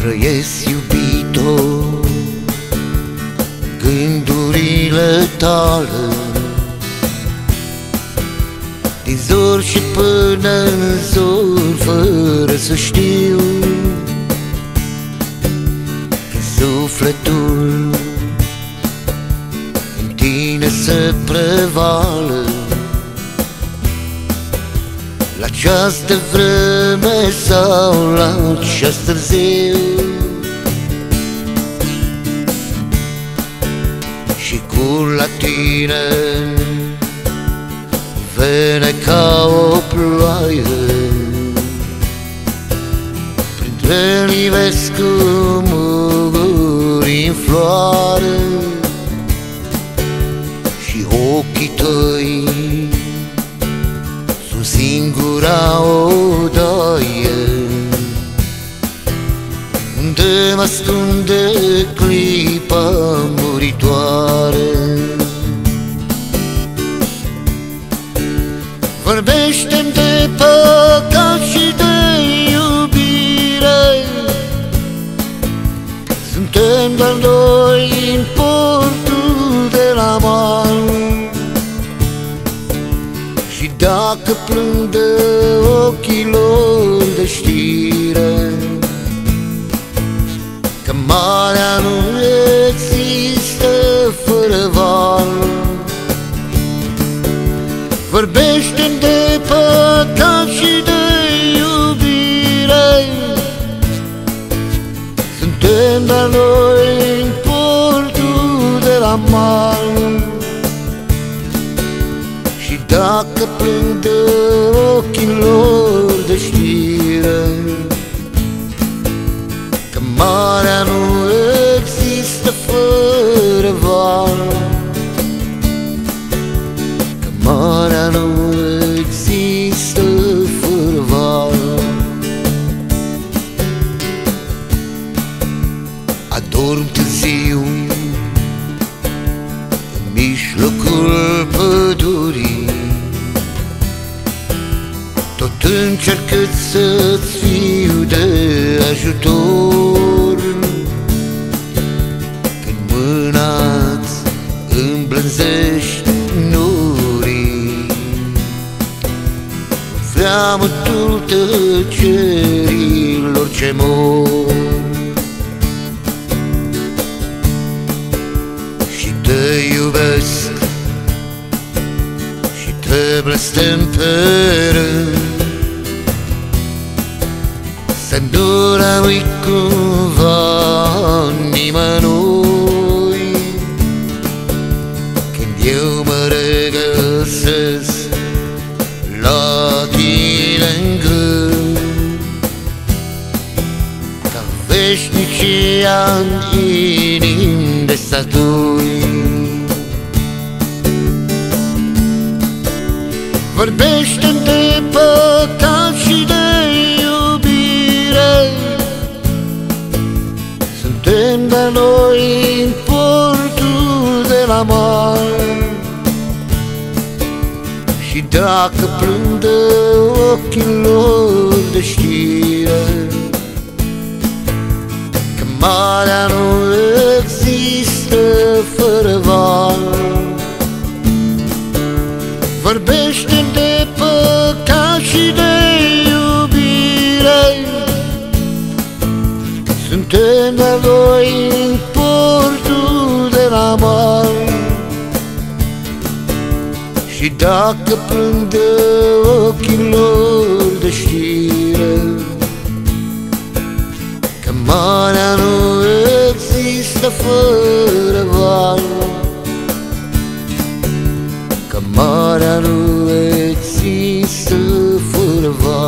Trăiesc iubito Gândurile tale Din zor și până în zor Fără să știu Că sufletul În tine se prevală La această vreme sau la ceas târziu. Și cu la tine Vene ca o ploaie. Printre livescu muguri în floare ascunde clipa muritoare Vorbește-mi de păcat și de iubire. Suntem doar doi în marea nu există fără val. Vorbește de păcat și de iubire. Suntem doar noi în portul de la mal. Și dacă plâng de ochilor de știre Că marea nu există fără val Că marea nu există fără val Adorm târziu În mijlocul pădurii. Tot încerc să-ți fiu de ajutor Freamătul tăcerilor ce mor Și te iubesc Și te blestem pe rând Să nu rămâi cumva veșnicia în inim de statui vorbește de păcat și de iubire. Suntem de noi în portul de la mare Și dacă plâng de ochilor de știre Că marea nu există fără val. Vorbește de păcat și de iubire. Suntem de doi în portul de la mare Și dacă plâng de ochilor de știre Că marea nu există fără val Că marea nu există fără val